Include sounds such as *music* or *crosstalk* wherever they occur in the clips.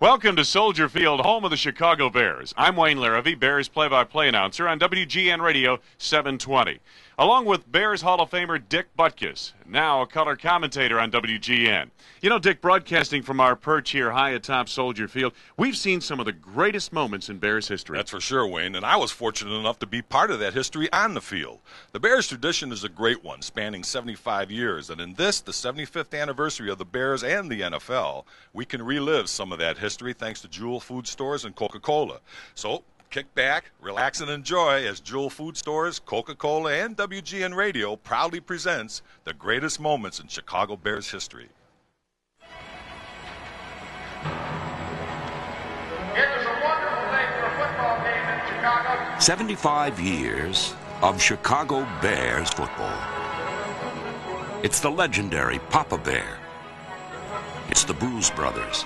Welcome to Soldier Field, home of the Chicago Bears. I'm Wayne Larrivee, Bears play-by-play announcer on WGN Radio 720, along with Bears Hall of Famer Dick Butkus, now a color commentator on WGN. You know, Dick, broadcasting from our perch here high atop Soldier Field, we've seen some of the greatest moments in Bears history. That's for sure, Wayne, and I was fortunate enough to be part of that history on the field. The Bears tradition is a great one, spanning 75 years, and in this, the 75th anniversary of the Bears and the NFL, we can relive some of that history thanks to Jewel Food Stores and Coca-Cola. So, kick back, relax, and enjoy as Jewel Food Stores, Coca Cola, and WGN Radio proudly presents the greatest moments in Chicago Bears history. It is a wonderful place for a football game in Chicago. 75 years of Chicago Bears football. It's the legendary Papa Bear. It's the Bruise Brothers.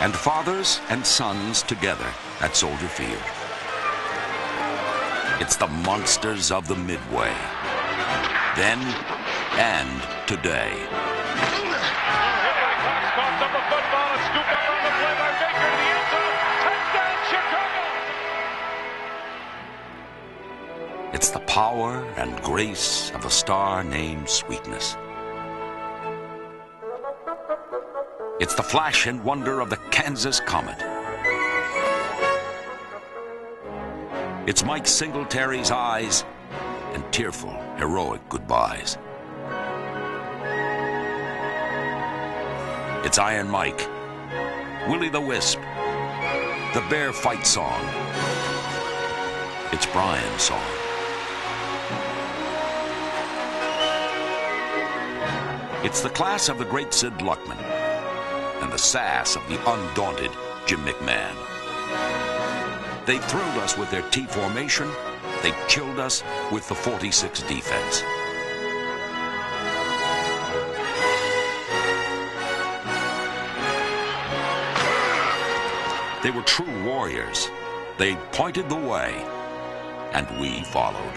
And fathers and sons together at Soldier Field. It's the monsters of the Midway. Then and today. It's the power and grace of a star named Sweetness. It's the flash and wonder of the Kansas Comet. It's Mike Singletary's eyes and tearful, heroic goodbyes. It's Iron Mike, Willie the Wisp, the Bear Fight Song. It's Brian's song. It's the class of the great Sid Luckman and the sass of the undaunted Jim McMahon. They thrilled us with their T formation. They chilled us with the 46 defense. They were true warriors. They pointed the way, and we followed.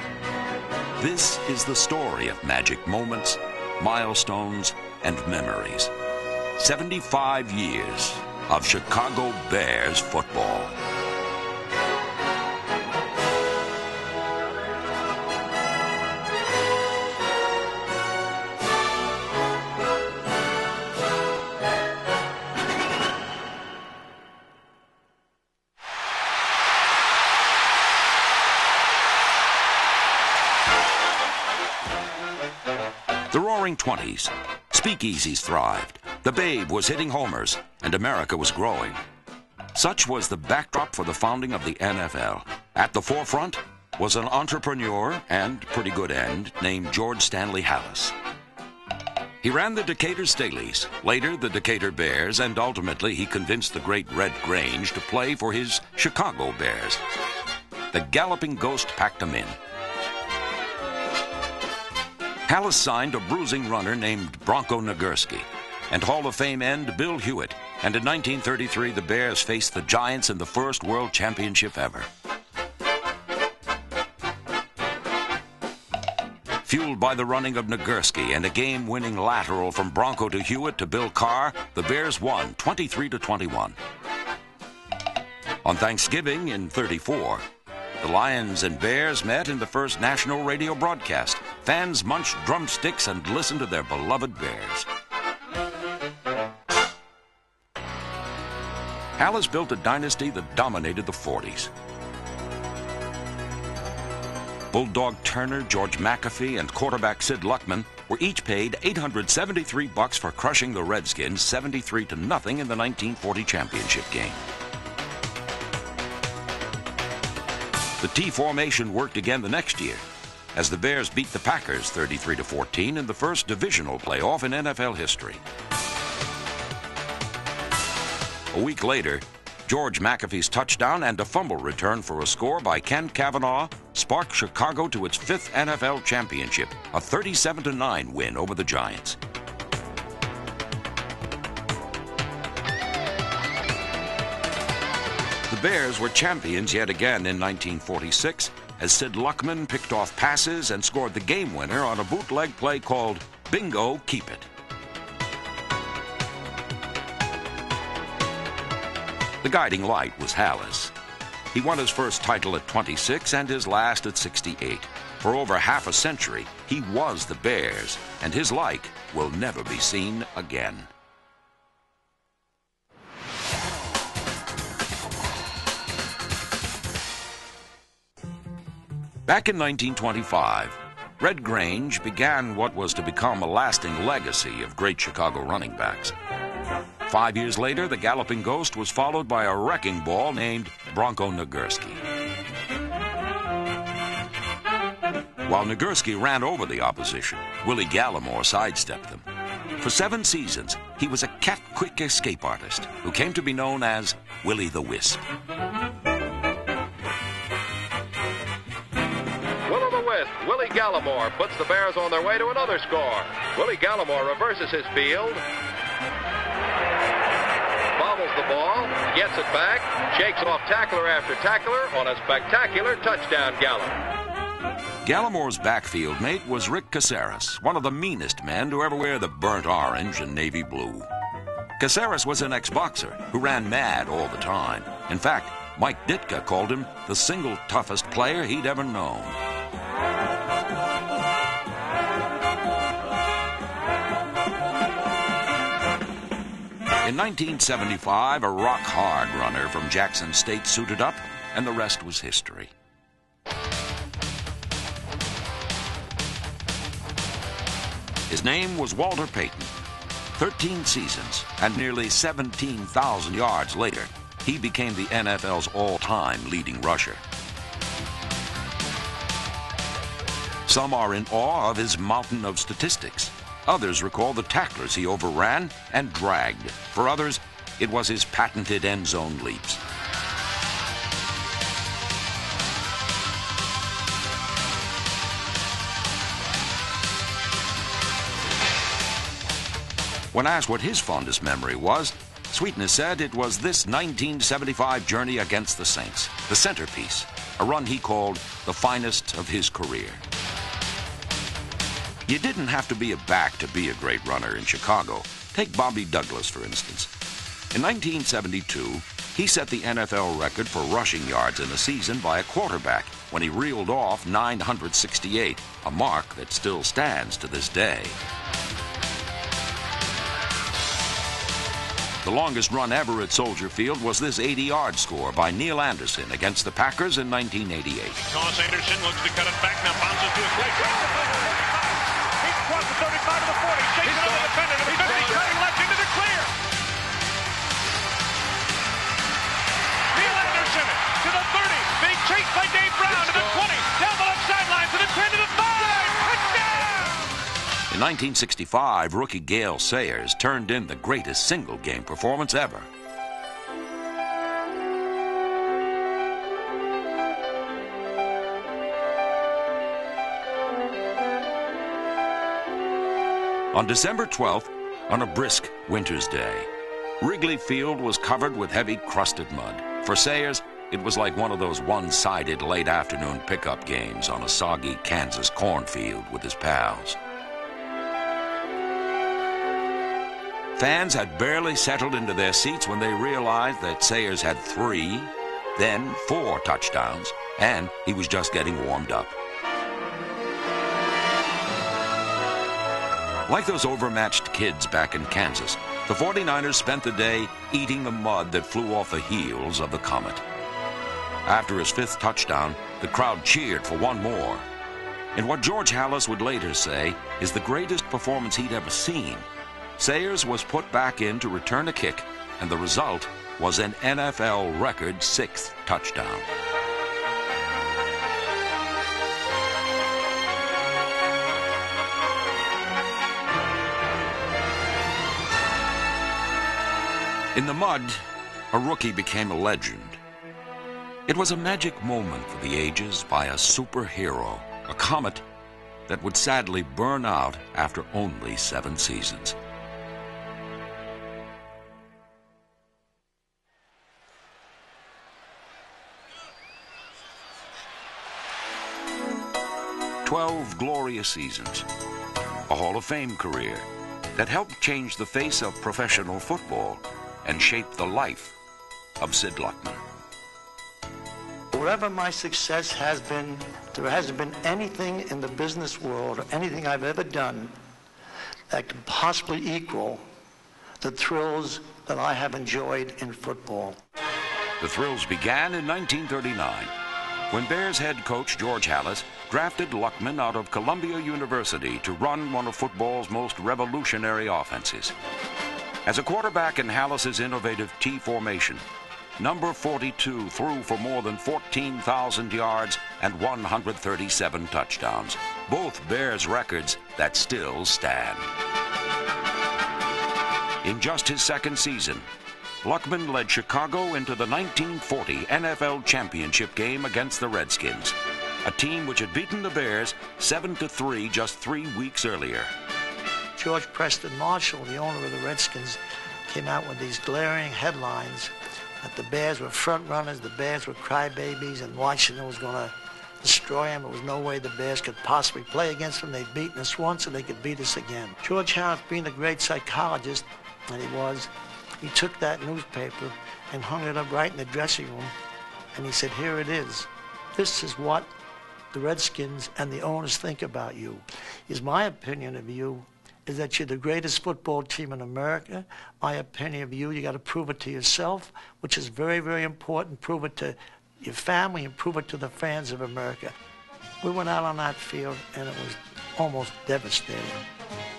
This is the story of magic moments milestones, and memories. 75 years of Chicago Bears football. The Roaring Twenties. Speakeasies thrived. The Babe was hitting homers, and America was growing. Such was the backdrop for the founding of the NFL. At the forefront was an entrepreneur and pretty good end named George Stanley Halas. He ran the Decatur Staleys, later the Decatur Bears, and ultimately he convinced the great Red Grange to play for his Chicago Bears. The Galloping Ghost packed him in. Halas signed a bruising runner named Bronco Nagurski and Hall of Fame end Bill Hewitt. And in 1933, the Bears faced the Giants in the first World Championship ever. Fueled by the running of Nagurski and a game-winning lateral from Bronco to Hewitt to Bill Karr, the Bears won 23 to 21. On Thanksgiving in 34, the Lions and Bears met in the first national radio broadcast. Fans munched drumsticks and listened to their beloved Bears. Halas built a dynasty that dominated the 40s. Bulldog Turner, George McAfee, and quarterback Sid Luckman were each paid 873 bucks for crushing the Redskins 73 to nothing in the 1940 championship game. The T formation worked again the next year as the Bears beat the Packers 33 to 14 in the first divisional playoff in NFL history. A week later, George McAfee's touchdown and a fumble return for a score by Ken Kavanaugh sparked Chicago to its fifth NFL championship, a 37 9 win over the Giants. The Bears were champions yet again in 1946 as Sid Luckman picked off passes and scored the game winner on a bootleg play called Bingo Keep It. The guiding light was Halas. He won his first title at 26 and his last at 68. For over half a century, he was the Bears, and his like will never be seen again. Back in 1925, Red Grange began what was to become a lasting legacy of great Chicago running backs. Five years later, the Galloping Ghost was followed by a wrecking ball named Bronco Nagurski. While Nagurski ran over the opposition, Willie Galimore sidestepped them. For seven seasons, he was a cat-quick escape artist who came to be known as Willie the Wisp. Galimore puts the Bears on their way to another score. Willie Galimore reverses his field. Bobbles the ball, gets it back, shakes off tackler after tackler on a spectacular touchdown gallop. Galimore's backfield mate was Rick Casares, one of the meanest men to ever wear the burnt orange and navy blue. Casares was an ex-boxer who ran mad all the time. In fact, Mike Ditka called him the single toughest player he'd ever known. In 1975, a rock hard runner from Jackson State suited up, and the rest was history. His name was Walter Payton. 13 seasons and nearly 17,000 yards later, he became the NFL's all-time leading rusher. Some are in awe of his mountain of statistics. Others recall the tacklers he overran and dragged. For others, it was his patented end zone leaps. When asked what his fondest memory was, Sweetness said it was this 1975 journey against the Saints, the centerpiece, a run he called the finest of his career. You didn't have to be a back to be a great runner in Chicago. Take Bobby Douglas, for instance. In 1972, he set the NFL record for rushing yards in a season by a quarterback when he reeled off 968, a mark that still stands to this day. The longest run ever at Soldier Field was this 80-yard score by Neal Anderson against the Packers in 1988. Toss Anderson looks to cut it back, now bounces to his right across the 35 to the 40. Shakes it on the defender the 50. Turning left into the clear. Neal Anderson to the 30. Being chased by Dave Brown to the 20. Down the left sideline to the 10 to the 5. In 1965, rookie Gale Sayers turned in the greatest single game performance ever. On December 12th, on a brisk winter's day, Wrigley Field was covered with heavy crusted mud. For Sayers, it was like one of those one-sided late afternoon pickup games on a soggy Kansas cornfield with his pals. Fans had barely settled into their seats when they realized that Sayers had three, then four touchdowns, and he was just getting warmed up. Like those overmatched kids back in Kansas, the 49ers spent the day eating the mud that flew off the heels of the Comet. After his fifth touchdown, the crowd cheered for one more. In what George Halas would later say is the greatest performance he'd ever seen, Sayers was put back in to return a kick, and the result was an NFL record sixth touchdown. In the mud, a rookie became a legend. It was a magic moment for the ages by a superhero, a comet that would sadly burn out after only seven seasons. Twelve glorious seasons, a Hall of Fame career that helped change the face of professional football and shape the life of Sid Luckman. Wherever my success has been, there hasn't been anything in the business world or anything I've ever done that could possibly equal the thrills that I have enjoyed in football. The thrills began in 1939 when Bears head coach George Halas drafted Luckman out of Columbia University to run one of football's most revolutionary offenses. As a quarterback in Halas's innovative T formation, number 42 threw for more than 14,000 yards and 137 touchdowns, both Bears records that still stand. In just his second season, Luckman led Chicago into the 1940 NFL championship game against the Redskins, a team which had beaten the Bears 7 to 3 just 3 weeks earlier. George Preston Marshall, the owner of the Redskins, came out with these glaring headlines that the Bears were front runners, the Bears were crybabies, and Washington was going to destroy them. There was no way the Bears could possibly play against them. They'd beaten us once and they could beat us again. George Halas, being a great psychologist, and he was, he took that newspaper and hung it up right in the dressing room, and he said, here it is. This is what the Redskins and the owners think about you. Is my opinion of you is that you're the greatest football team in America. My opinion of you, you got to prove it to yourself, which is very, very important. Prove it to your family and prove it to the fans of America. We went out on that field and it was almost devastating.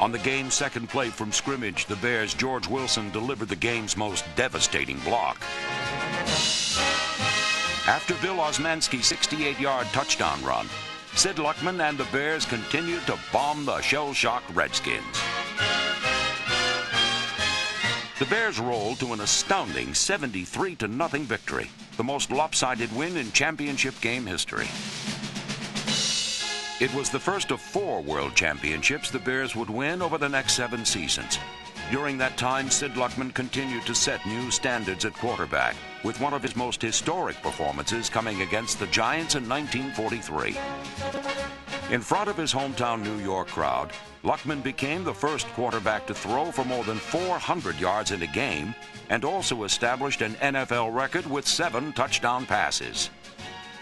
On the game's second play from scrimmage, the Bears' George Wilson delivered the game's most devastating block. After Bill Osmanski's 68-yard touchdown run, Sid Luckman and the Bears continued to bomb the shell-shocked Redskins. The Bears rolled to an astounding 73 to nothing victory, the most lopsided win in championship game history. It was the first of four World Championships the Bears would win over the next seven seasons. During that time, Sid Luckman continued to set new standards at quarterback, with one of his most historic performances coming against the Giants in 1943. In front of his hometown New York crowd, Luckman became the first quarterback to throw for more than 400 yards in a game and also established an NFL record with seven touchdown passes.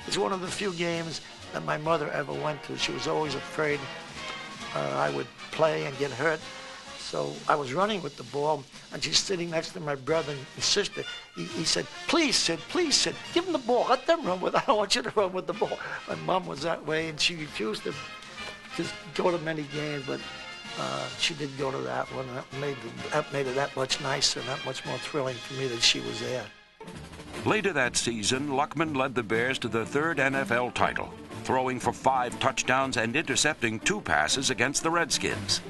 It's one of the few games that my mother ever went to. She was always afraid uh, I would play and get hurt. So I was running with the ball, and she's sitting next to my brother and sister. He, he said, please, Sid, please, Sid, give them the ball. Let them run with it. I don't want you to run with the ball. My mom was that way, and she refused to just go to many games, but uh, she did go to that one. That made, that made it that much nicer and that much more thrilling for me that she was there. Later that season, Luckman led the Bears to their third NFL title, throwing for five touchdowns and intercepting two passes against the Redskins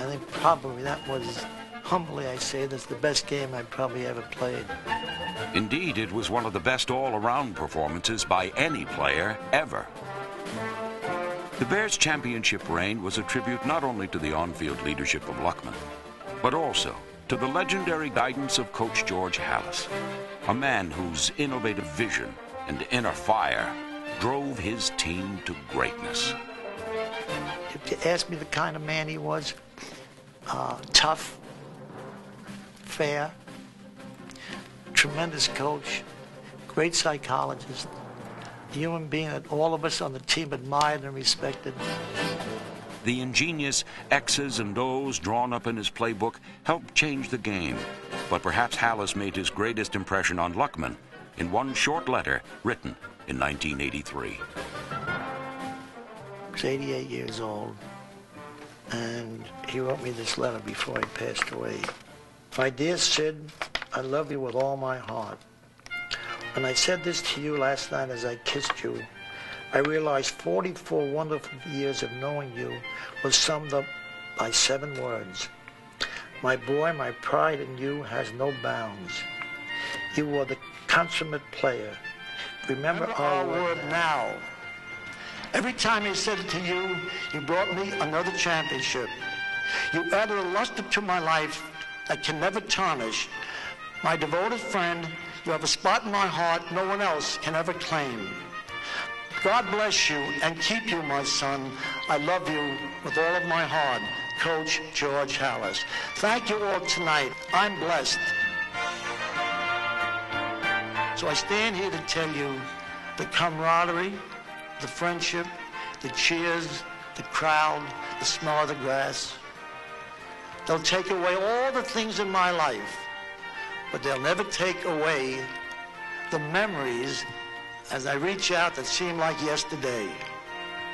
I think probably that was, humbly I say, that's the best game I've probably ever played. Indeed, it was one of the best all-around performances by any player ever. The Bears' championship reign was a tribute not only to the on-field leadership of Luckman, but also to the legendary guidance of Coach George Halas, a man whose innovative vision and inner fire drove his team to greatness. If you ask me the kind of man he was, uh, tough, fair, tremendous coach, great psychologist, a human being that all of us on the team admired and respected. The ingenious X's and O's drawn up in his playbook helped change the game. But perhaps Halas made his greatest impression on Luckman in one short letter written in 1983. He was 88 years old and he wrote me this letter before he passed away. My dear Sid, I love you with all my heart. When I said this to you last night as I kissed you, I realized 44 wonderful years of knowing you was summed up by seven words. My boy, my pride in you has no bounds. You are the consummate player. Remember, Remember our, word now. now. Every time he said it to you, you brought me another championship. You added a luster to my life that can never tarnish. My devoted friend, you have a spot in my heart no one else can ever claim. God bless you and keep you, my son. I love you with all of my heart. Coach George Halas. Thank you all tonight. I'm blessed. So I stand here to tell you the camaraderie, the friendship, the cheers, the crowd, the smell of the grass. They'll take away all the things in my life, but they'll never take away the memories as I reach out that seem like yesterday.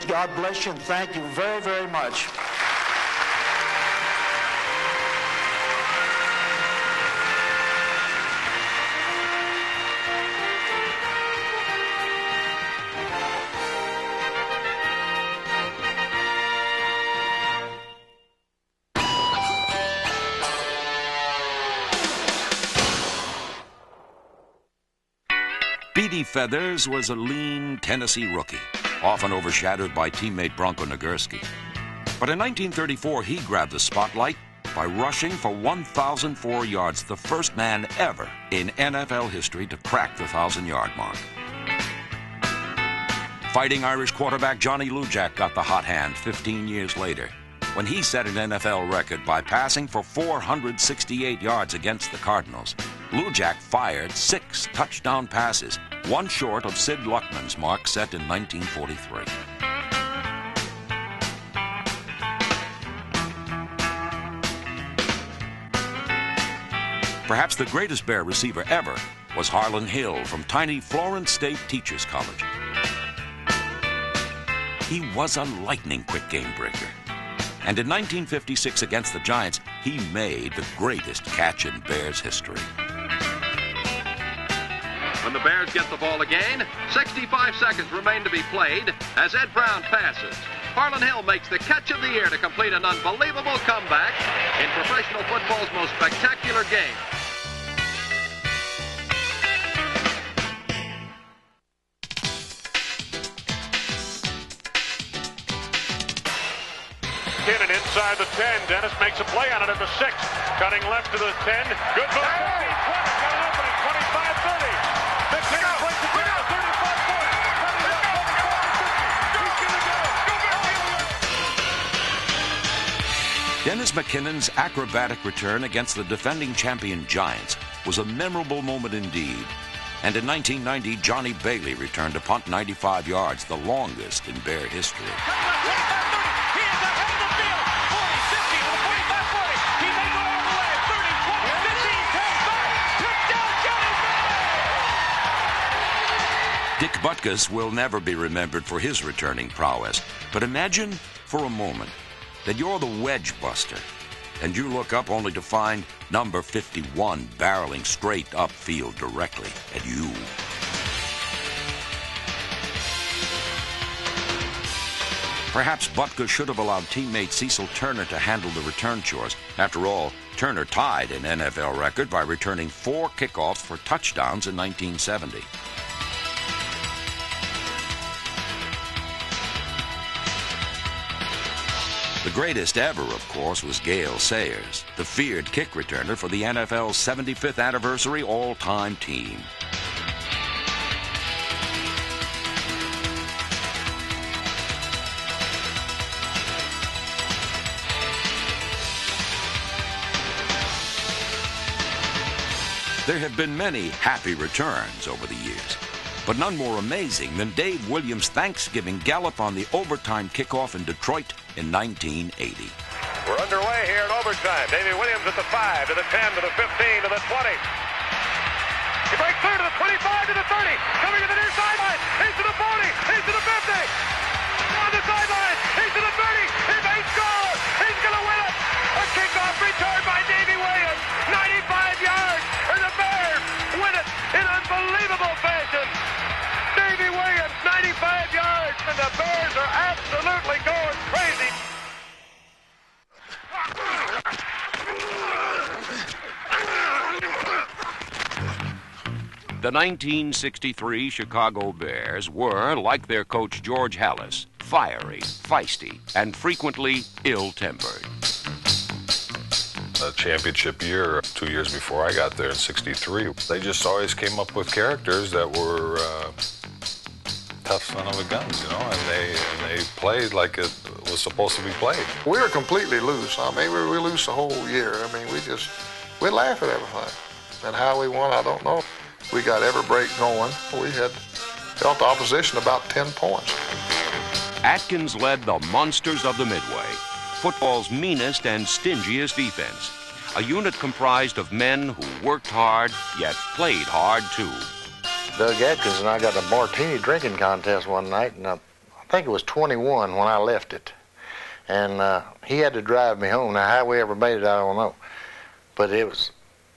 God bless you and thank you very, very much. Feathers was a lean Tennessee rookie, often overshadowed by teammate Bronco Nagurski. But in 1934, he grabbed the spotlight by rushing for 1,004 yards, the first man ever in NFL history to crack the 1,000-yard mark. Fighting Irish quarterback Johnny Lujack got the hot hand 15 years later when he set an NFL record by passing for 468 yards against the Cardinals. Lujack fired six touchdown passes, one short of Sid Luckman's mark set in 1943. Perhaps the greatest Bear receiver ever was Harlan Hill from tiny Florence State Teachers College. He was a lightning quick game breaker. And in 1956 against the Giants, he made the greatest catch in Bears history. When the Bears get the ball again, 65 seconds remain to be played as Ed Brown passes. Harlan Hill makes the catch of the year to complete an unbelievable comeback in professional football's most spectacular game. McKinnon inside the 10. Dennis makes a play on it at the 6. Cutting left to the 10. Good move. Dennis McKinnon's acrobatic return against the defending champion Giants was a memorable moment indeed. And in 1990, Johnny Bailey returned to punt 95 yards, the longest in Bear history. He is ahead of the field. 40, 50 to the 45, 40. He may go all the way. 30, 20, 15, 10, 5. Touchdown, Johnny Bailey. Dick Butkus will never be remembered for his returning prowess. But imagine for a moment that you're the wedge buster and you look up only to find number 51 barreling straight upfield directly at you. Perhaps Butkus should have allowed teammate Cecil Turner to handle the return chores. After all, Turner tied an NFL record by returning four kickoffs for touchdowns in 1970. The greatest ever, of course, was Gale Sayers, the feared kick returner for the NFL's 75th anniversary all-time team. There have been many happy returns over the years, but none more amazing than Dave Williams' Thanksgiving gallop on the overtime kickoff in Detroit in 1980. We're underway here in overtime. Davy Williams at the 5, to the 10, to the 15, to the 20. He breaks through to the 25, to the 30. Coming to the near sideline. He's to the 40. He's to the 50. And the Bears are absolutely going crazy. The 1963 Chicago Bears were, like their coach George Halas, fiery, feisty, and frequently ill-tempered. The championship year, two years before I got there in 63, they just always came up with characters that were uh, tough son of a guns, you know, and they, and they played like it was supposed to be played. We were completely loose. I mean, we were loose the whole year. I mean, we just, we laugh at everything. And how we won, I don't know. we got every break going. We had held the opposition about 10 points. Atkins led the Monsters of the Midway, football's meanest and stingiest defense. A unit comprised of men who worked hard, yet played hard too. Doug Atkins and I got a martini drinking contest one night, and I, I think it was 21 when I left it. And uh, he had to drive me home. Now, how we ever made it, I don't know. But it was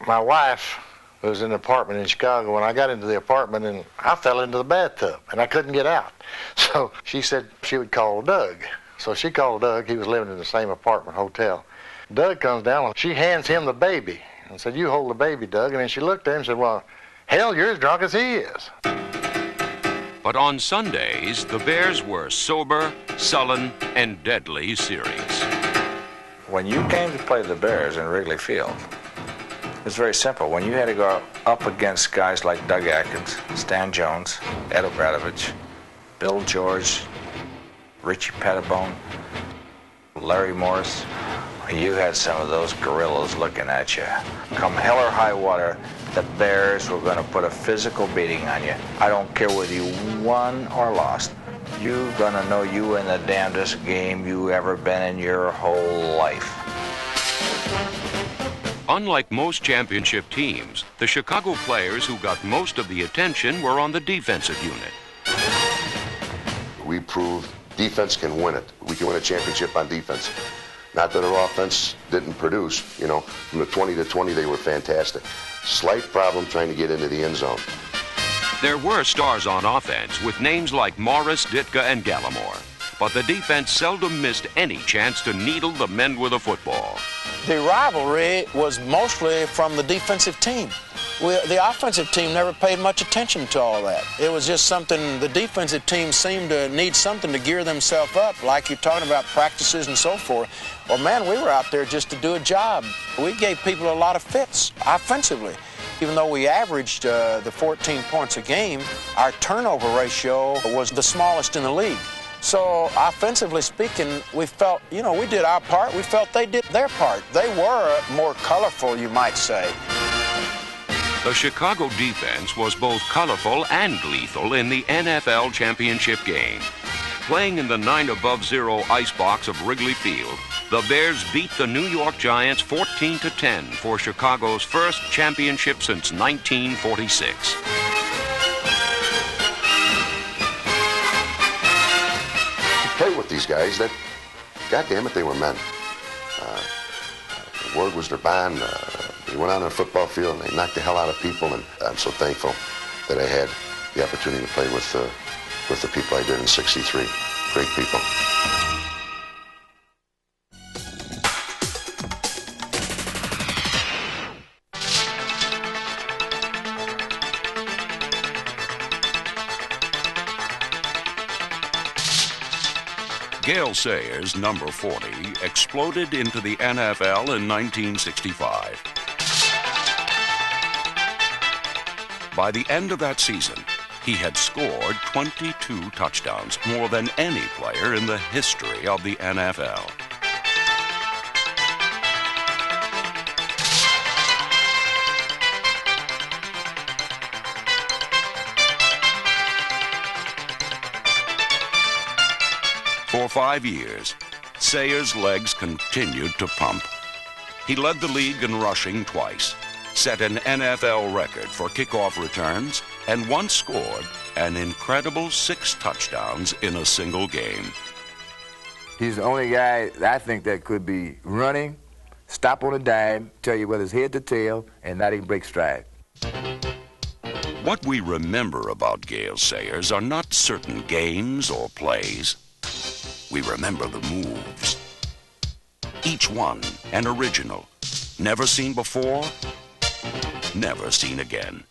my wife was in an apartment in Chicago. When I got into the apartment, and I fell into the bathtub, and I couldn't get out. *laughs* So she said she would call Doug. So she called Doug. He was living in the same apartment hotel. Doug comes down, and she hands him the baby and said, "You hold the baby, Doug." And then she looked at him and said, "Well." Hell, you're as drunk as he is. But on Sundays, the Bears were sober, sullen, and deadly serious. When you came to play the Bears in Wrigley Field, it was very simple. When you had to go up against guys like Doug Atkins, Stan Jones, Ed O'Bradovich, Bill George, Richie Petitbon, Larry Morris, you had some of those gorillas looking at you. Come hell or high water, the Bears were going to put a physical beating on you. I don't care whether you won or lost. You're going to know you in the damnedest game you ever been in your whole life. Unlike most championship teams, the Chicago players who got most of the attention were on the defensive unit. We proved defense can win it. We can win a championship on defense. Not that our offense didn't produce, you know, from the 20 to 20, they were fantastic. Slight problem trying to get into the end zone. There were stars on offense with names like Morris, Ditka, and Galimore. But the defense seldom missed any chance to needle the men with a football. The rivalry was mostly from the defensive team. We, the offensive team never paid much attention to all that. It was just something the defensive team seemed to need something to gear themselves up, like you're talking about practices and so forth. Well, man, we were out there just to do a job. We gave people a lot of fits offensively. Even though we averaged uh, the 14 points a game, our turnover ratio was the smallest in the league. So, offensively speaking, we felt, you know, we did our part. We felt they did their part. They were more colorful, you might say. The Chicago defense was both colorful and lethal in the NFL championship game. Playing in the 9 above zero ice box of Wrigley Field, the Bears beat the New York Giants 14 to 10 for Chicago's first championship since 1946. These guys that, God damn it, they were men. Uh, word was their bond. Uh, they went out on a football field and they knocked the hell out of people. And I'm so thankful that I had the opportunity to play with, uh, with the people I did in 63. Great people. Gale Sayers, number 40, exploded into the NFL in 1965. By the end of that season, he had scored 22 touchdowns, more than any player in the history of the NFL. Five years, Sayers' legs continued to pump. He led the league in rushing twice, set an NFL record for kickoff returns, and once scored an incredible six touchdowns in a single game. He's the only guy I think that could be running, stop on a dime, tell you whether it's head to tail, and not even break stride. What we remember about Gale Sayers are not certain games or plays. We remember the moves. Each one an original. Never seen before, never seen again.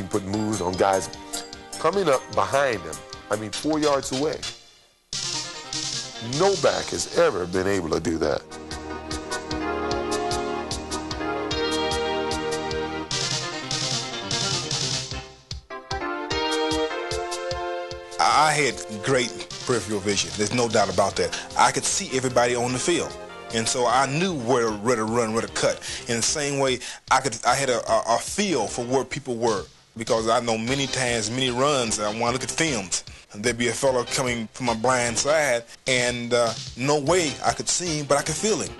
I've put moves on guys coming up behind him. I mean, four yards away. No back has ever been able to do that. I had great peripheral vision. There's no doubt about that. I could see everybody on the field. And so I knew where, where to run, where to cut. In the same way, I could I had a, a, a feel for where people were because I know many times, many runs, I want to look at films. There'd be a fellow coming from a blind side, and uh, no way I could see him, but I could feel him.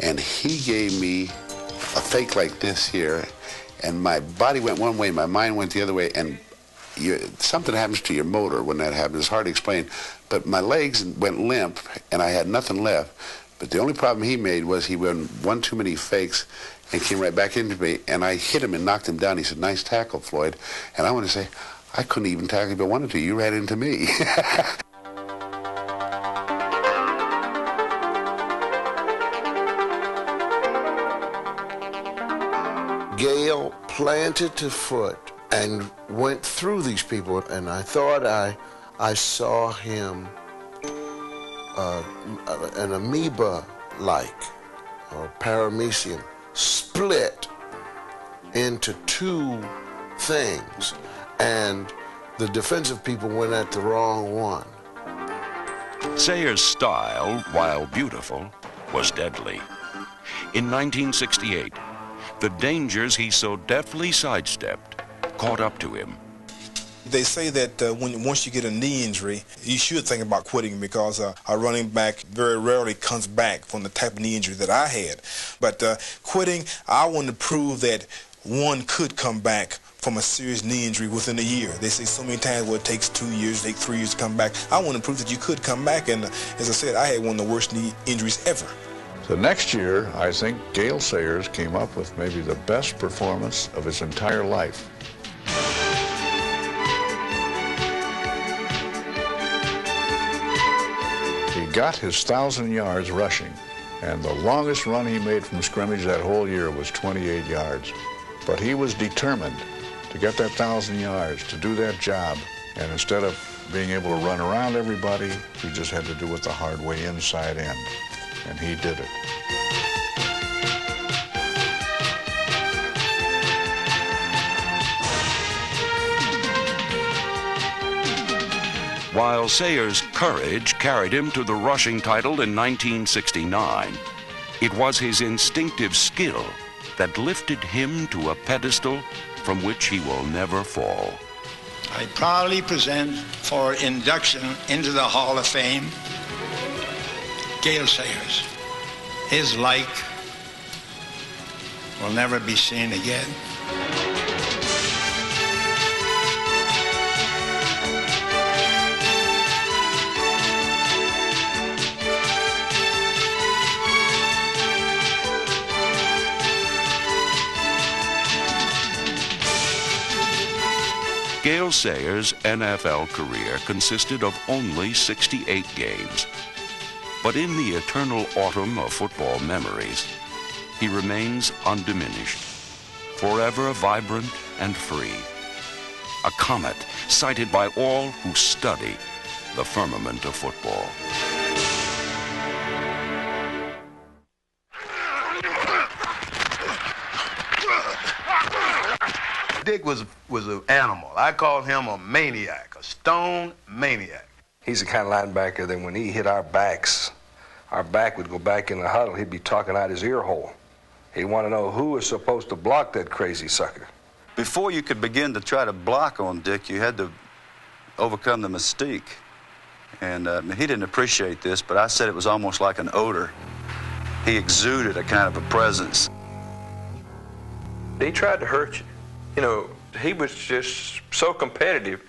And he gave me a fake like this here, and my body went one way, my mind went the other way, and you, something happens to your motor when that happens. It's hard to explain. But my legs went limp, and I had nothing left. But the only problem he made was he went one too many fakes and came right back into me, and I hit him and knocked him down. He said, nice tackle, Floyd. And I want to say, I couldn't even tackle if I wanted to. You ran into me. *laughs* Gale planted the foot and went through these people, and I thought I, I saw him, uh, an amoeba-like, or paramecium, split into two things, and the defensive people went at the wrong one. Sayers' style, while beautiful, was deadly. In 1968, the dangers he so deftly sidestepped caught up to him. They say that uh, when once you get a knee injury, you should think about quitting because uh, a running back very rarely comes back from the type of knee injury that I had. But uh, quitting, I want to prove that one could come back from a serious knee injury within a year. They say so many times, well, it takes two years, take three years to come back. I want to prove that you could come back, and uh, as I said, I had one of the worst knee injuries ever. The next year, I think Gale Sayers came up with maybe the best performance of his entire life. Got his 1,000 yards rushing, and the longest run he made from scrimmage that whole year was 28 yards. But he was determined to get that 1,000 yards, to do that job, and instead of being able to run around everybody, he just had to do it the hard way, inside end. And he did it. While Sayers' courage carried him to the rushing title in 1969, it was his instinctive skill that lifted him to a pedestal from which he will never fall. I proudly present for induction into the Hall of Fame Gale Sayers. His like will never be seen again. Gale Sayers' NFL career consisted of only 68 games. But in the eternal autumn of football memories, he remains undiminished, forever vibrant and free. A comet sighted by all who study the firmament of football. Dick was was an animal. I called him a maniac, a stone maniac. He's the kind of linebacker that when he hit our backs, our back would go back in the huddle. He'd be talking out his ear hole. He'd want to know who was supposed to block that crazy sucker. Before you could begin to try to block on Dick, you had to overcome the mystique. And uh, he didn't appreciate this, but I said it was almost like an odor. He exuded a kind of a presence. He tried to hurt you. You know, he was just so competitive.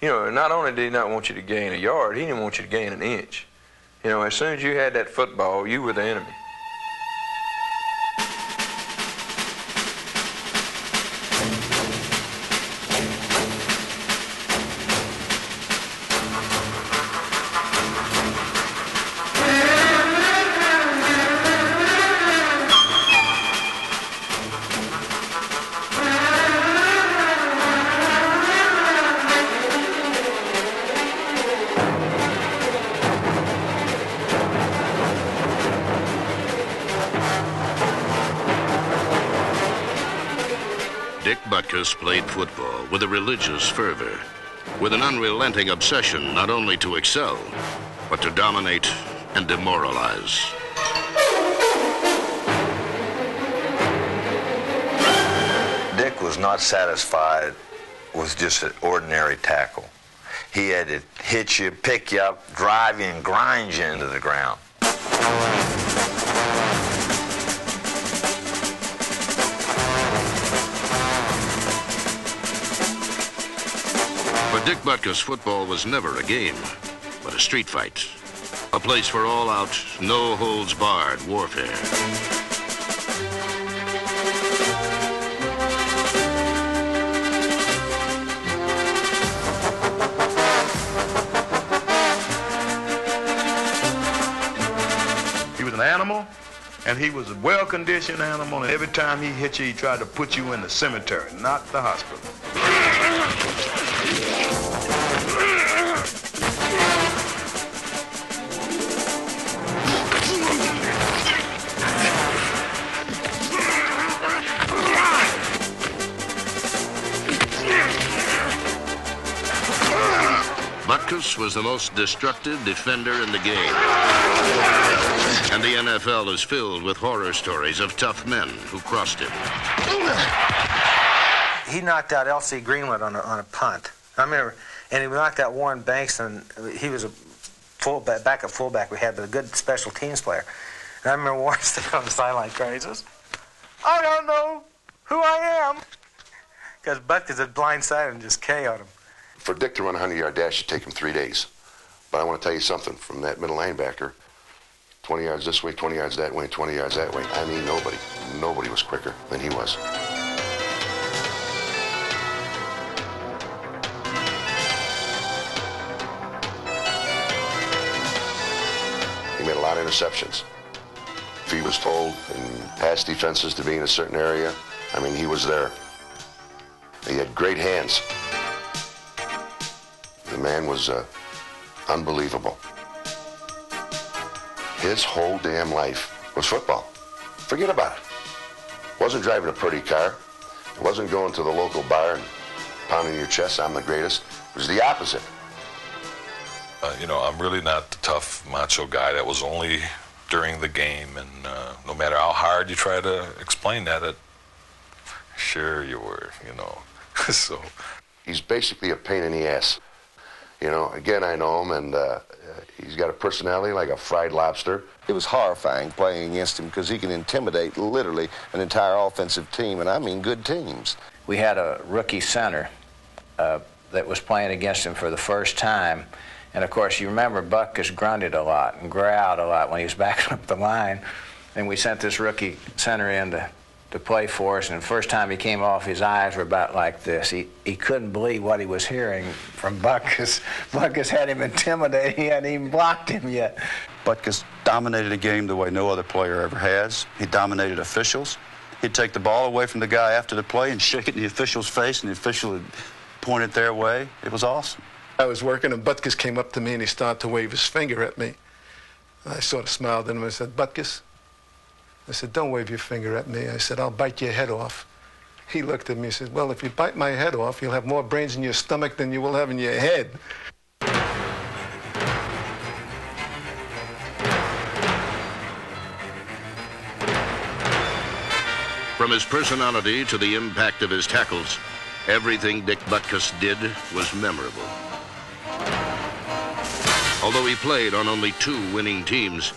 You know, not only did he not want you to gain a yard, he didn't want you to gain an inch. You know, as soon as you had that football, you were the enemy. Fervor, with an unrelenting obsession not only to excel, but to dominate and demoralize. Dick was not satisfied with just an ordinary tackle. He had to hit you, pick you up, drive you, and grind you into the ground. For Dick Butkus, football was never a game, but a street fight. A place for all-out, no-holds-barred warfare. He was an animal, and he was a well-conditioned animal, and every time he hit you, he tried to put you in the cemetery, not the hospital. Was the most destructive defender in the game. And the NFL is filled with horror stories of tough men who crossed him. He knocked out L.C. Greenwood on a, on a punt. I remember, and he knocked out Warren Banks, and he was a fullback, back at fullback we had, but a good special teams player. And I remember Warren *laughs* stood on the sideline. He I don't know who I am. Because Buck Butkus had blindsided and just KO'd him. For Dick to run a 100 yard dash, it'd take him three days. But I want to tell you something from that middle linebacker 20 yards this way, 20 yards that way, 20 yards that way. I mean, nobody, nobody was quicker than he was. He made a lot of interceptions. If he was told in past defenses to be in a certain area, I mean, he was there. He had great hands. Man was uh, unbelievable. His whole damn life was football. Forget about it. Wasn't driving a pretty car. It wasn't going to the local bar and pounding your chest, I'm the greatest. It was the opposite. Uh, you know, I'm really not the tough macho guy. That was only during the game, and uh, no matter how hard you try to explain that, it sure you were, you know. *laughs* so He's basically a pain in the ass. You know, again, I know him, and uh, he's got a personality like a fried lobster. It was horrifying playing against him because he can intimidate literally an entire offensive team, and I mean good teams. We had a rookie center uh, that was playing against him for the first time. And of course, you remember Buck has grunted a lot and growled a lot when he was *laughs* backing up the line. And we sent this rookie center in to, to play for us. And the first time he came off, his eyes were about like this. He, he couldn't believe what he was hearing from Butkus. *laughs* Butkus had him intimidated. He hadn't even blocked him yet. Butkus dominated a game the way no other player ever has. He dominated officials. He'd take the ball away from the guy after the play and shake it in the official's face, and the official would point it their way. It was awesome. I was working, and Butkus came up to me and he started to wave his finger at me. I sort of smiled at him and said, Butkus, I said, don't wave your finger at me. I said, I'll bite your head off. He looked at me and said, well, if you bite my head off, you'll have more brains in your stomach than you will have in your head. From his personality to the impact of his tackles, everything Dick Butkus did was memorable. Although he played on only two winning teams,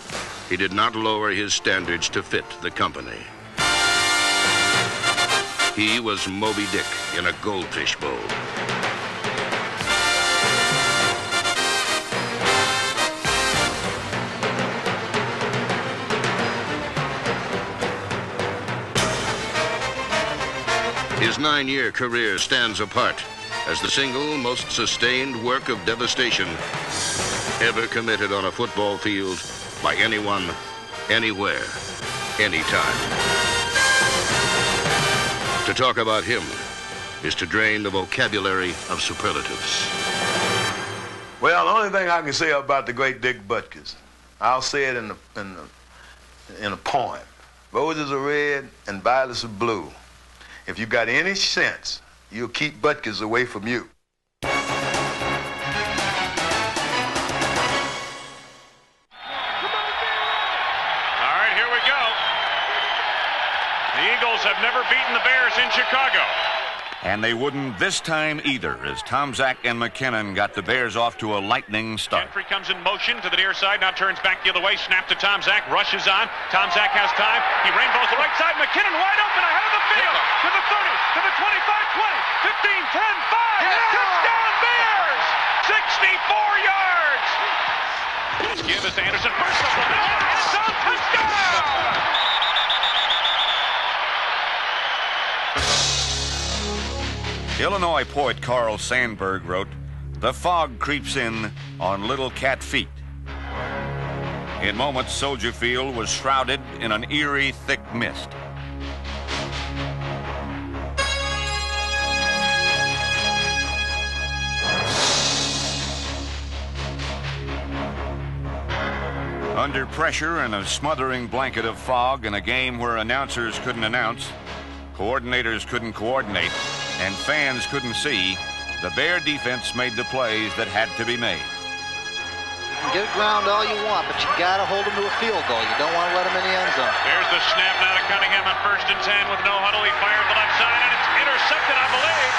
he did not lower his standards to fit the company. He was Moby Dick in a goldfish bowl. His nine year career stands apart as the single most sustained work of devastation ever committed on a football field by anyone, anywhere, anytime. To talk about him is to drain the vocabulary of superlatives. Well, the only thing I can say about the great Dick Butkus, I'll say it in a, in a, in a poem. Roses are red and violets are blue. If you've got any sense, you'll keep Butkus away from you. Have never beaten the Bears in Chicago. And they wouldn't this time either, as Tomczak and McKinnon got the Bears off to a lightning start. Gentry comes in motion to the near side, now turns back the other way, snap to Tomczak, rushes on. Tomczak has time. He rainbows the right side. McKinnon wide open ahead of the field to the 30, to the 25, 20, 15, 10, 5. Touchdown Bears! 64 yards! Give us Anderson first up the middle. End zone touchdown! Illinois poet Carl Sandburg wrote, The fog creeps in on little cat feet. In moments, Soldier Field was shrouded in an eerie, thick mist. Under pressure and a smothering blanket of fog in a game where announcers couldn't announce, coordinators couldn't coordinate, and fans couldn't see, the Bear defense made the plays that had to be made. You can get ground all you want, but you got to hold them to a field goal. You don't want to let them in the end zone. There's the snap now to Cunningham on first and 10 with no huddle. He fires the left side, and it's intercepted, I believe.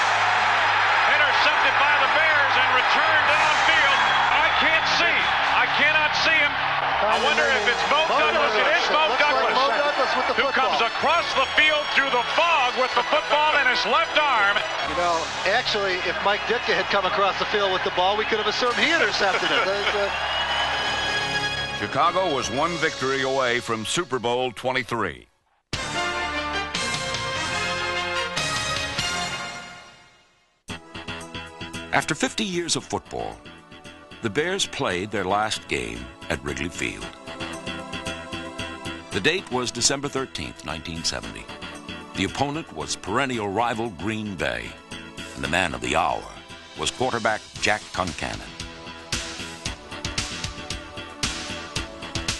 Intercepted by the Bears and returned downfield. I can't see. I cannot see him. I wonder if it's Mo, Mo Douglas. It is Mo Looks like Douglas. Mo Douglas with the who football. comes across the field through the fog with the football in his left arm. You know, actually, if Mike Ditka had come across the field with the ball, we could have assumed he intercepted it. *laughs* Chicago was one victory away from Super Bowl 23. After 50 years of football, the Bears played their last game at Wrigley Field. The date was December 13, 1970. The opponent was perennial rival Green Bay, and the man of the hour was quarterback Jack Concannon.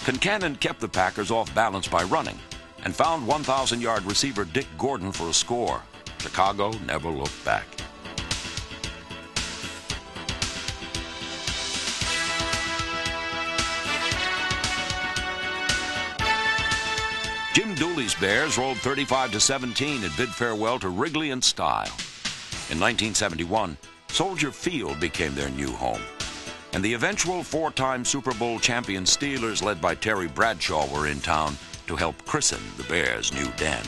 Concannon kept the Packers off balance by running and found 1,000 yard receiver Dick Gordon for a score. Chicago never looked back. Dooley's Bears rolled 35 to 17 and bid farewell to Wrigley and style. In 1971, Soldier Field became their new home. And the eventual four-time Super Bowl champion Steelers led by Terry Bradshaw were in town to help christen the Bears' new den.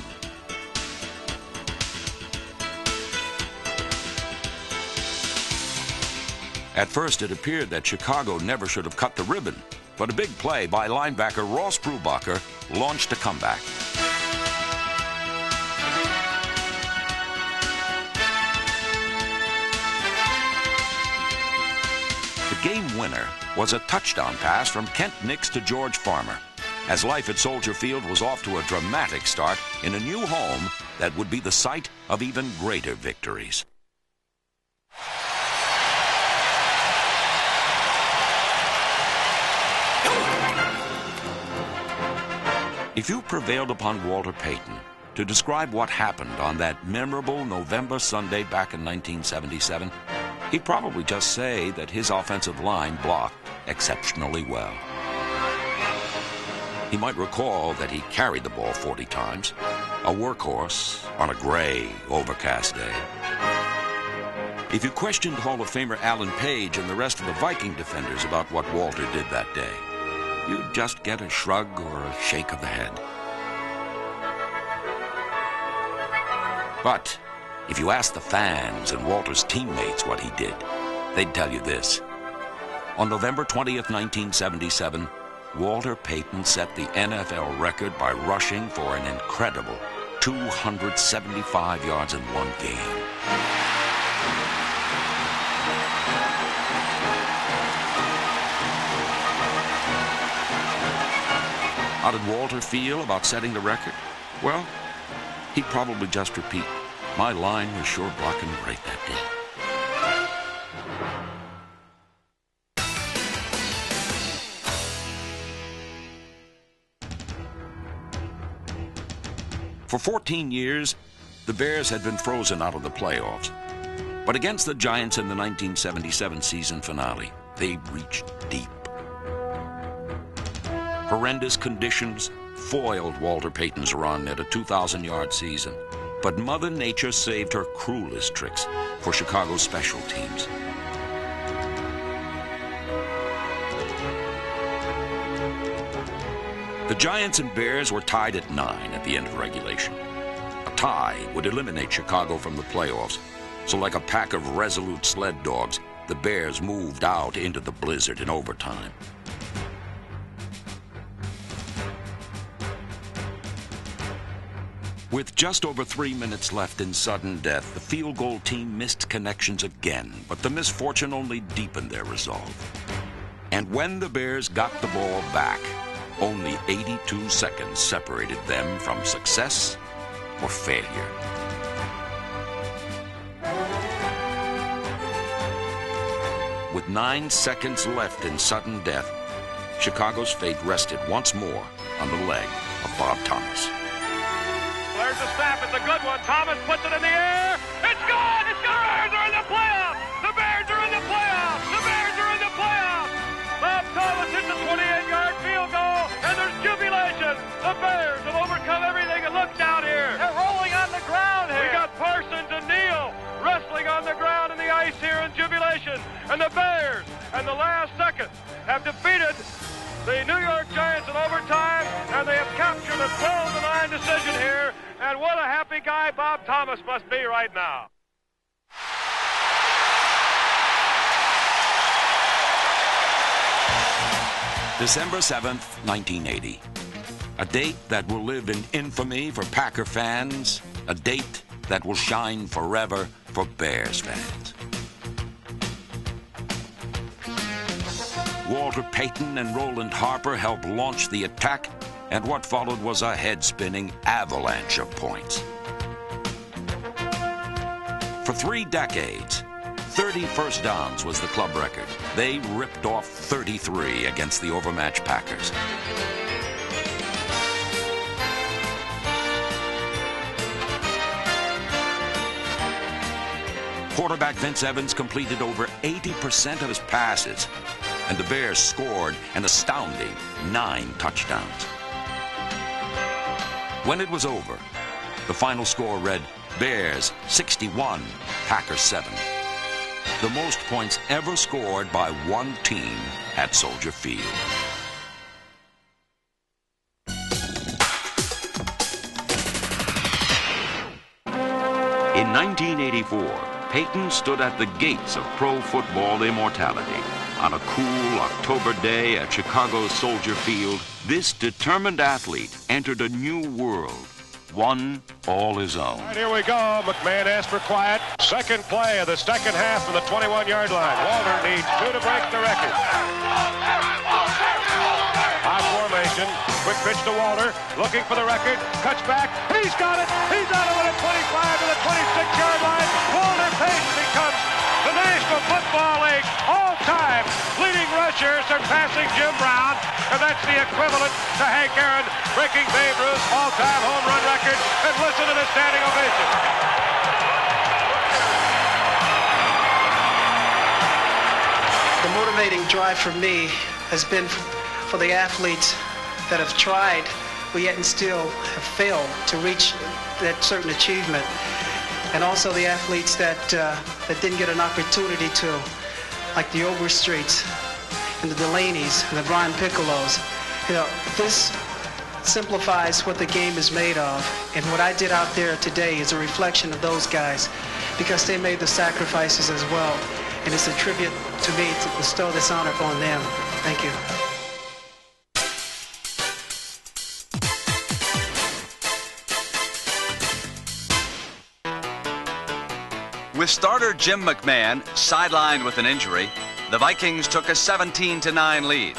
At first, it appeared that Chicago never should have cut the ribbon, but a big play by linebacker Ross Brupbacher launched a comeback. Winner was a touchdown pass from Kent Nix to George Farmer, as life at Soldier Field was off to a dramatic start in a new home that would be the site of even greater victories. If you prevailed upon Walter Payton to describe what happened on that memorable November Sunday back in 1977, he'd probably just say that his offensive line blocked exceptionally well. He might recall that he carried the ball 40 times, a workhorse on a gray, overcast day. If you questioned Hall of Famer Alan Page and the rest of the Viking defenders about what Walter did that day, you'd just get a shrug or a shake of the head. But if you asked the fans and Walter's teammates what he did, they'd tell you this. On November 20th, 1977, Walter Payton set the NFL record by rushing for an incredible 275 yards in one game. How did Walter feel about setting the record? Well, he'd probably just repeat, my line was sure blocking great that day. For 14 years, the Bears had been frozen out of the playoffs. But against the Giants in the 1977 season finale, they reached deep. Horrendous conditions foiled Walter Payton's run at a 2,000 yard season. But Mother Nature saved her cruelest tricks for Chicago's special teams. The Giants and Bears were tied at nine at the end of regulation. A tie would eliminate Chicago from the playoffs, so like a pack of resolute sled dogs, the Bears moved out into the blizzard in overtime. With just over three minutes left in sudden death, the field goal team missed connections again, but the misfortune only deepened their resolve. And when the Bears got the ball back, only 82 seconds separated them from success or failure. With nine seconds left in sudden death, Chicago's fate rested once more on the leg of Bob Thomas. There's a snap. It's a good one. Thomas puts it in the air. It's gone. It's gone. The Bears are in the playoffs. The Bears are in the playoffs. The Bears are in the playoffs. Bob Thomas hits a 28-yard field goal, and there's jubilation. The Bears have overcome everything. And look down here. They're rolling on the ground here. We got Parsons and Neal wrestling on the ground in the ice here in jubilation. And the Bears, in the last second, have defeated the New York Giants in overtime, and they have captured a 12-9 decision here. And what a happy guy Bob Thomas must be right now. December 7th, 1980. A date that will live in infamy for Packer fans, a date that will shine forever for Bears fans. Walter Payton and Roland Harper helped launch the attack, and what followed was a head spinning avalanche of points. For three decades, 30 first downs was the club record. They ripped off 33 against the overmatched Packers. Quarterback Vince Evans completed over 80% of his passes, and the Bears scored an astounding nine touchdowns. When it was over, the final score read Bears 61, Packers 7. The most points ever scored by one team at Soldier Field. In 1984, Payton stood at the gates of pro football immortality. On a cool October day at Chicago's Soldier Field, this determined athlete entered a new world, one all his own. Here we go. McMahon asked for quiet. Second play of the second half from the 21-yard line. Walter needs two to break the record. High formation. Quick pitch to Walter. Looking for the record. Cuts back. He's got it. He's out of it at 25 to the 26-yard line. Walter Payton becomes National Football League all-time leading rusher, surpassing Jim Brown. And that's the equivalent to Hank Aaron breaking Babe Ruth's all-time home run record. And listen to the standing ovation. The motivating drive for me has been for the athletes that have tried, but yet and still have failed to reach that certain achievement. And also the athletes that, uh, that didn't get an opportunity to, like the Overstreets and the Delaney's and the Brian Piccolos. You know, this simplifies what the game is made of. And what I did out there today is a reflection of those guys because they made the sacrifices as well. And it's a tribute to me to bestow this honor upon them. Thank you. With starter Jim McMahon sidelined with an injury, the Vikings took a 17 9 lead,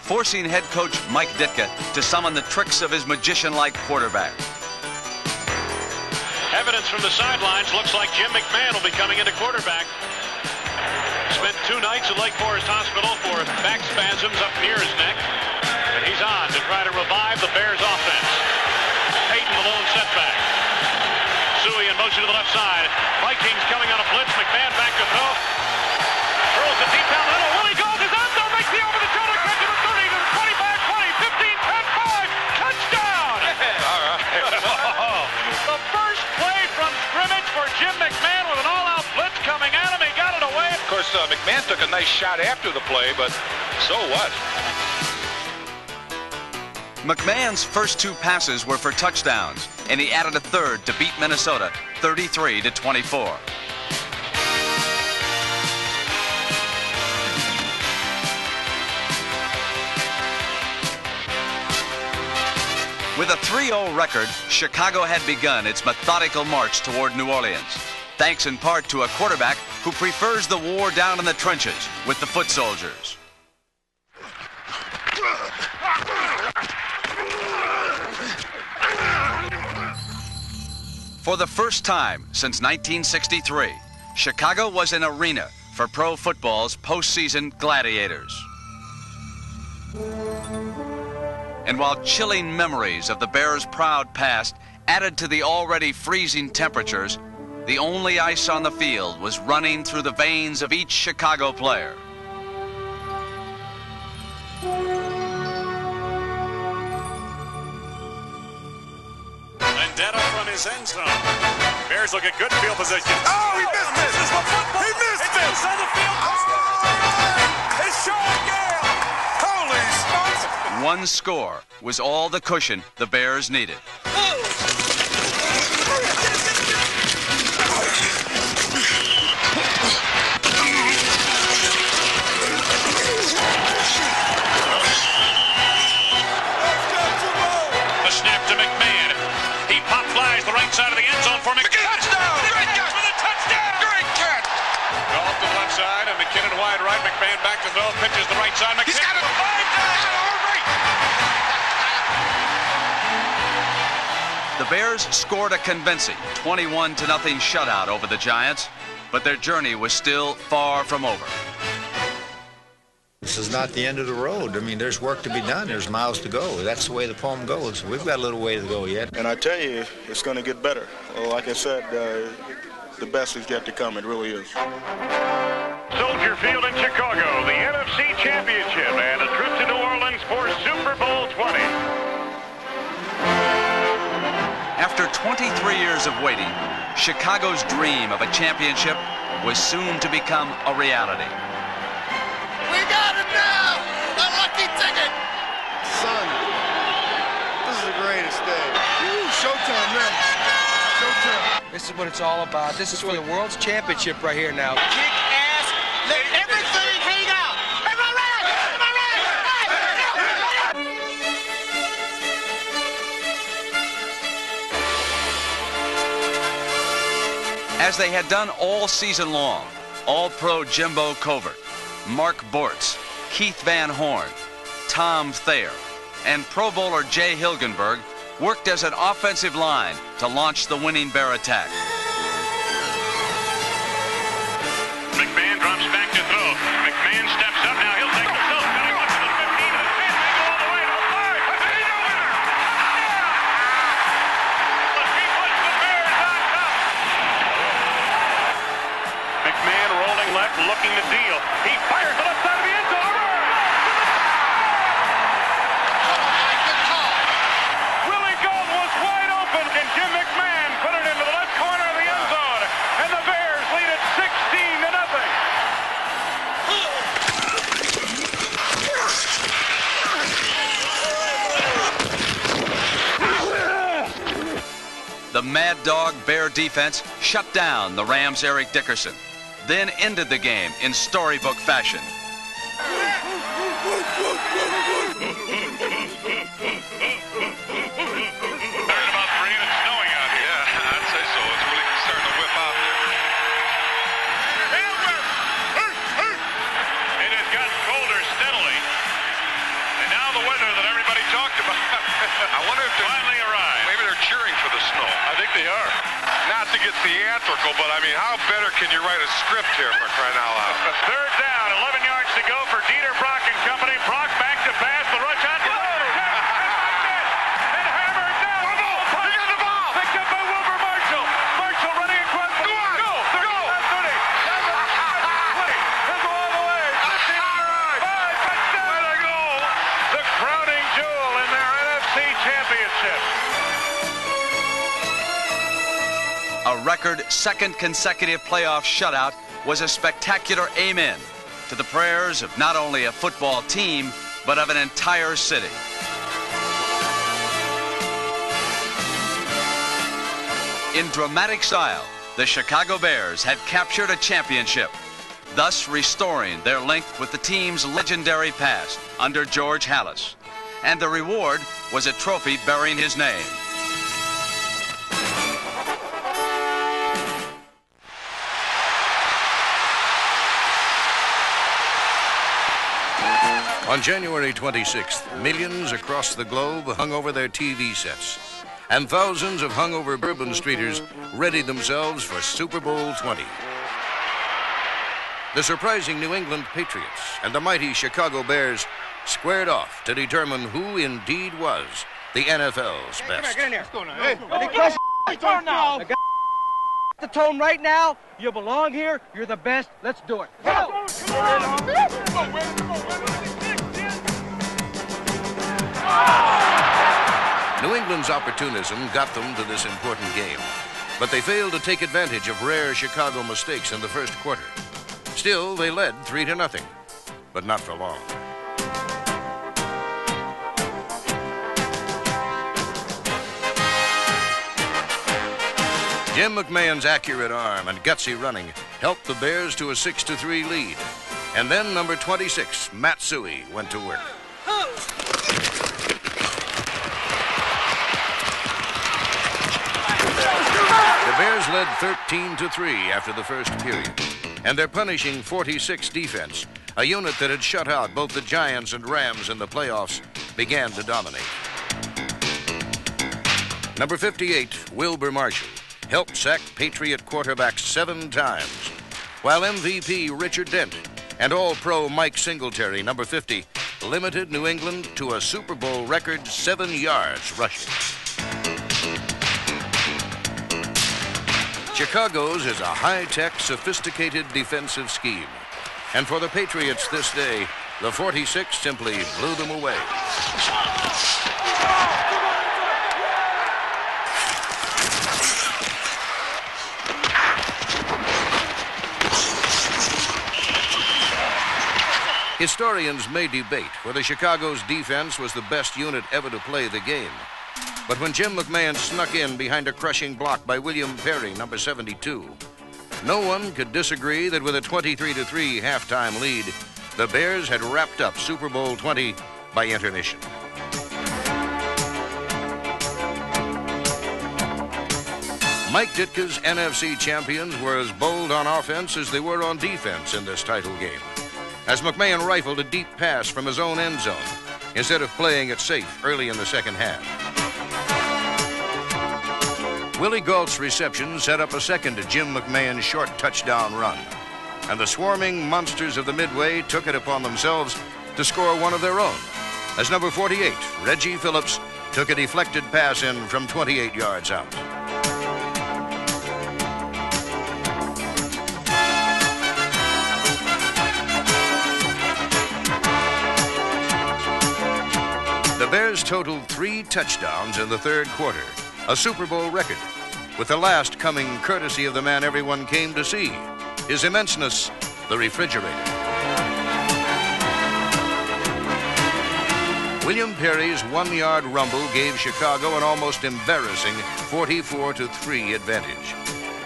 forcing head coach Mike Ditka to summon the tricks of his magician-like quarterback. Evidence from the sidelines looks like Jim McMahon will be coming into quarterback. Spent two nights at Lake Forest Hospital for back spasms up near his neck. And he's on to try to revive the Bears offense. Payton the left side. Vikings coming on a blitz. McMahon back to throw. Throws it deep down the middle. Willie Gault. His end zone makes the over the shoulder catch to the 30, to the 25, 20, 15, 10, 5. Touchdown! All right. *laughs* the first play from scrimmage for Jim McMahon with an all-out blitz coming at him. He got it away. Of course, uh, McMahon took a nice shot after the play, but so what? McMahon's first two passes were for touchdowns, and he added a third to beat Minnesota 33 to 24. With a 3-0 record, Chicago had begun its methodical march toward New Orleans, thanks in part to a quarterback who prefers the war down in the trenches with the foot soldiers. For the first time since 1963, Chicago was an arena for pro football's postseason gladiators. And while chilling memories of the Bears' proud past added to the already freezing temperatures, the only ice on the field was running through the veins of each Chicago player. Vendetta from his end zone. Bears look at good field position. Oh, he missed this is the football. He missed it's it. inside the field. It's Shaun Gayle. Holy smokes. One score was all the cushion the Bears needed. The right side of the end zone for McMahon. Touchdown! Great catch for the touchdown! Great catch. Off to the left side, and McKinnon wide right. McMahon back to throw. Pitches the right side. McKinnon. He's got it. Five down. The Bears scored a convincing 21 to nothing shutout over the Giants, but their journey was still far from over. This is not the end of the road. I mean, there's work to be done. There's miles to go. That's the way the poem goes. We've got a little way to go yet. And I tell you, it's going to get better. Well, like I said, uh, the best is yet to come. It really is. Soldier Field in Chicago, the NFC Championship, and a trip to New Orleans for Super Bowl 20. After 23 years of waiting, Chicago's dream of a championship was soon to become a reality. Showtime, man. Showtime. This is what it's all about. This is for the World's Championship right here now. Kick ass. Let everything hang out. Am I right? Am I right? As they had done all season long, All Pro Jimbo Covert, Mark Bortz, Keith Van Horne, Tom Thayer, and Pro Bowler Jay Hilgenberg worked as an offensive line to launch the winning Bear attack. McMahon drops back to throw. McMahon steps up. Now he'll take the tilt. Cutting to the 15, to the 10, may go all the way to the 5. And he's a winner. He puts the Bears on top. McMahon rolling left, looking to deal. He Mad Dog Bear defense shut down the Rams' Eric Dickerson, then ended the game in storybook fashion. But I mean, how better can you write a script here for crying out loud? Third down, 11 record second consecutive playoff shutout was a spectacular amen to the prayers of not only a football team, but of an entire city. In dramatic style, the Chicago Bears had captured a championship, thus restoring their link with the team's legendary past under George Halas. And the reward was a trophy bearing his name. On January 26th, millions across the globe hung over their TV sets, and thousands of hungover Bourbon Streeters readied themselves for Super Bowl 20. The surprising New England Patriots and the mighty Chicago Bears squared off to determine who indeed was the NFL's best. Get in there. What's going on? Hey, hey, turn now. I got the tone right now. You belong here. You're the best. Let's do it. Go. New England's opportunism got them to this important game, but they failed to take advantage of rare Chicago mistakes in the first quarter. Still, they led 3 to nothing, but not for long. Jim McMahon's accurate arm and gutsy running helped the Bears to a 6 to 3 lead. And then number 26, Matt Suhey, went to work. The Bears led 13 to 3 after the first period, and their punishing 46 defense, a unit that had shut out both the Giants and Rams in the playoffs, began to dominate. Number 58, Wilber Marshall, helped sack Patriot quarterbacks seven times, while MVP Richard Dent and All Pro Mike Singletary, number 50, limited New England to a Super Bowl record seven yards rushing. Chicago's is a high tech, sophisticated defensive scheme. And for the Patriots this day, the 46 simply blew them away. Historians may debate whether Chicago's defense was the best unit ever to play the game. But when Jim McMahon snuck in behind a crushing block by William Perry, number 72, no one could disagree that with a 23 3 halftime lead, the Bears had wrapped up Super Bowl 20 by intermission. Mike Ditka's NFC champions were as bold on offense as they were on defense in this title game as McMahon rifled a deep pass from his own end zone instead of playing it safe early in the second half. Willie Gault's reception set up a second to Jim McMahon's short touchdown run, and the swarming monsters of the Midway took it upon themselves to score one of their own, as number 48, Reggie Phillips, took a deflected pass in from 28 yards out. The Bears totaled three touchdowns in the third quarter, a Super Bowl record, with the last coming courtesy of the man everyone came to see, his immenseness, the refrigerator. William Perry's one-yard rumble gave Chicago an almost embarrassing 44 3 advantage.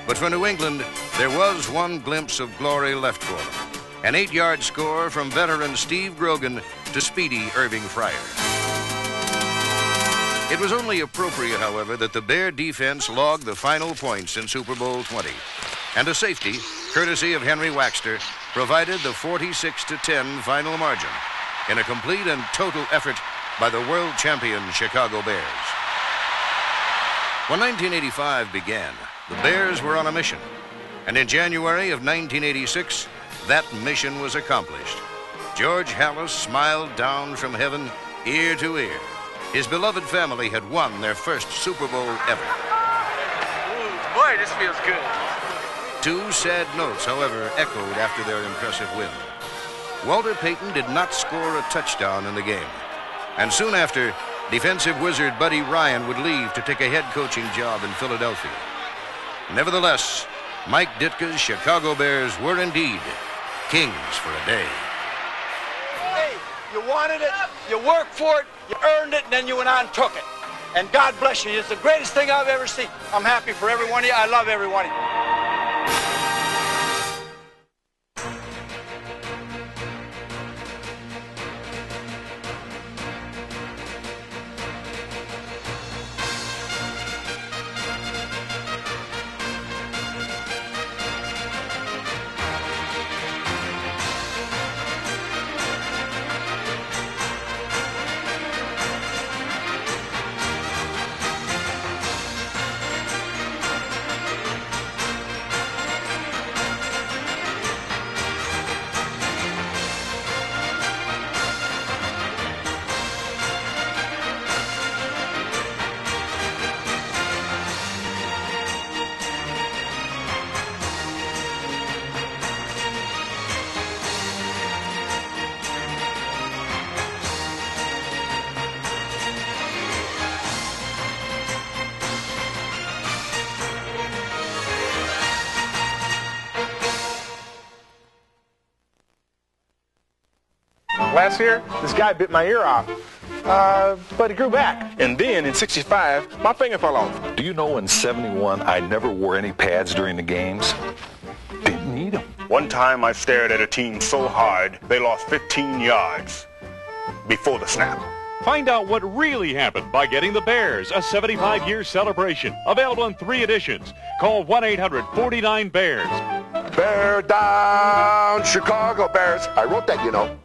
But for New England, there was one glimpse of glory left for them. An eight-yard score from veteran Steve Grogan to speedy Irving Fryar. It was only appropriate, however, that the Bear defense log the final points in Super Bowl 20. And a safety, courtesy of Henry Waechter, provided the 46 10 final margin in a complete and total effort by the world champion Chicago Bears. When 1985 began, the Bears were on a mission. And in January of 1986, that mission was accomplished. George Halas smiled down from heaven, ear to ear his beloved family had won their first Super Bowl ever. Ooh, boy, this feels good. Two sad notes, however, echoed after their impressive win. Walter Payton did not score a touchdown in the game. And soon after, defensive wizard Buddy Ryan would leave to take a head coaching job in Philadelphia. Nevertheless, Mike Ditka's Chicago Bears were indeed kings for a day. You wanted it, you worked for it, you earned it, and then you went on and took it. And God bless you. It's the greatest thing I've ever seen. I'm happy for every one of you. I love every one of you. Last year, this guy bit my ear off, uh, but it grew back. And then in 65, my finger fell off. Do you know in 71 I never wore any pads during the games? Didn't need them. One time I stared at a team so hard they lost 15 yards before the snap. Find out what really happened by getting the Bears, a 75-year celebration. Available in three editions. Call 1-800-49-BEARS. Bear down, Chicago Bears. I wrote that, you know.